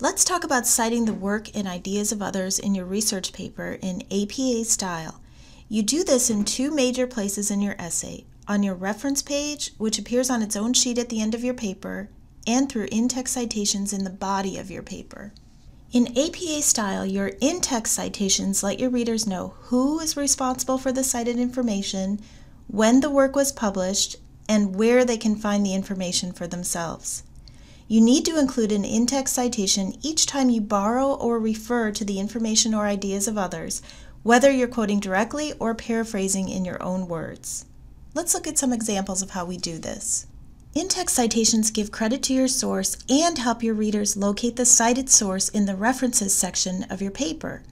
Let's talk about citing the work and ideas of others in your research paper in APA style. You do this in two major places in your essay, on your reference page, which appears on its own sheet at the end of your paper, and through in-text citations in the body of your paper. In APA style, your in-text citations let your readers know who is responsible for the cited information, when the work was published, and where they can find the information for themselves. You need to include an in-text citation each time you borrow or refer to the information or ideas of others, whether you're quoting directly or paraphrasing in your own words. Let's look at some examples of how we do this. In-text citations give credit to your source and help your readers locate the cited source in the References section of your paper.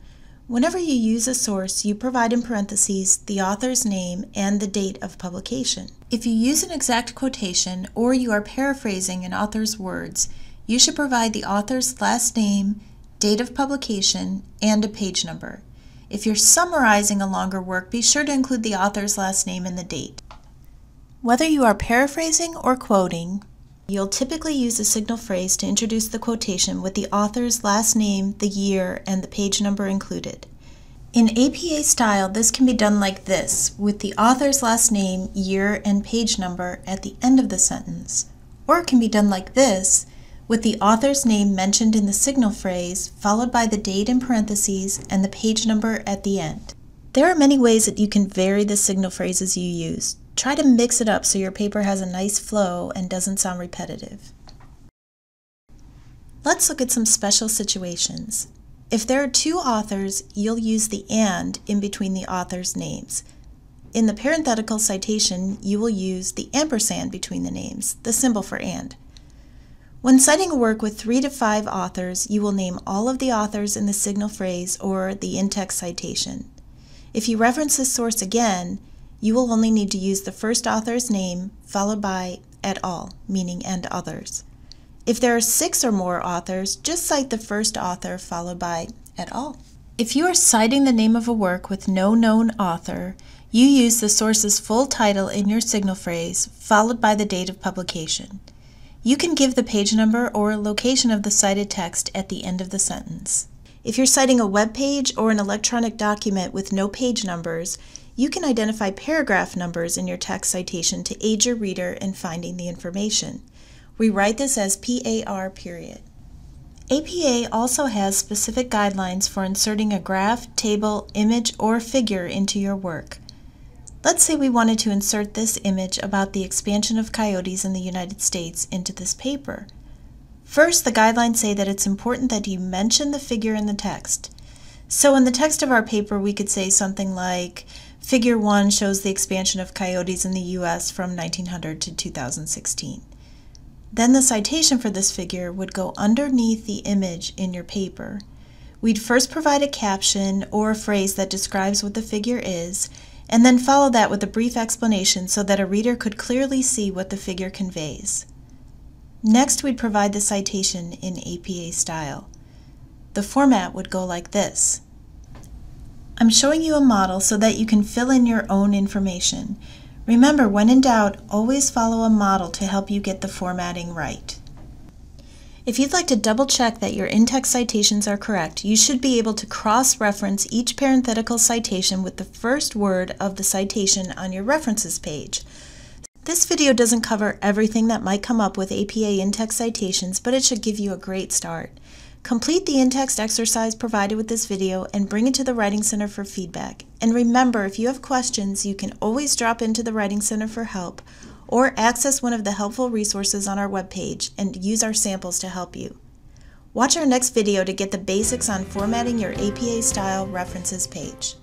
Whenever you use a source, you provide in parentheses the author's name and the date of publication. If you use an exact quotation or you are paraphrasing an author's words, you should provide the author's last name, date of publication, and a page number. If you're summarizing a longer work, be sure to include the author's last name and the date. Whether you are paraphrasing or quoting, you'll typically use a signal phrase to introduce the quotation with the author's last name, the year, and the page number included. In APA style, this can be done like this, with the author's last name, year, and page number at the end of the sentence. Or it can be done like this, with the author's name mentioned in the signal phrase, followed by the date in parentheses and the page number at the end. There are many ways that you can vary the signal phrases you use. Try to mix it up so your paper has a nice flow and doesn't sound repetitive. Let's look at some special situations. If there are two authors, you'll use the AND in between the authors' names. In the parenthetical citation, you will use the ampersand between the names, the symbol for AND. When citing a work with three to five authors, you will name all of the authors in the signal phrase or the in-text citation. If you reference this source again, you will only need to use the first author's name followed by et al., meaning and others. If there are six or more authors, just cite the first author followed by et al. If you are citing the name of a work with no known author, you use the source's full title in your signal phrase, followed by the date of publication. You can give the page number or location of the cited text at the end of the sentence. If you're citing a web page or an electronic document with no page numbers, you can identify paragraph numbers in your text citation to aid your reader in finding the information. We write this as PAR period. APA also has specific guidelines for inserting a graph, table, image, or figure into your work. Let's say we wanted to insert this image about the expansion of coyotes in the United States into this paper. First, the guidelines say that it's important that you mention the figure in the text. So in the text of our paper, we could say something like, Figure 1 shows the expansion of coyotes in the U.S. from 1900 to 2016. Then the citation for this figure would go underneath the image in your paper. We'd first provide a caption or a phrase that describes what the figure is, and then follow that with a brief explanation so that a reader could clearly see what the figure conveys. Next, we'd provide the citation in APA style. The format would go like this. I'm showing you a model so that you can fill in your own information. Remember, when in doubt, always follow a model to help you get the formatting right. If you'd like to double check that your in-text citations are correct, you should be able to cross-reference each parenthetical citation with the first word of the citation on your references page. This video doesn't cover everything that might come up with APA in-text citations, but it should give you a great start. Complete the in-text exercise provided with this video and bring it to the Writing Center for feedback. And remember, if you have questions, you can always drop into the Writing Center for help or access one of the helpful resources on our webpage and use our samples to help you. Watch our next video to get the basics on formatting your APA style references page.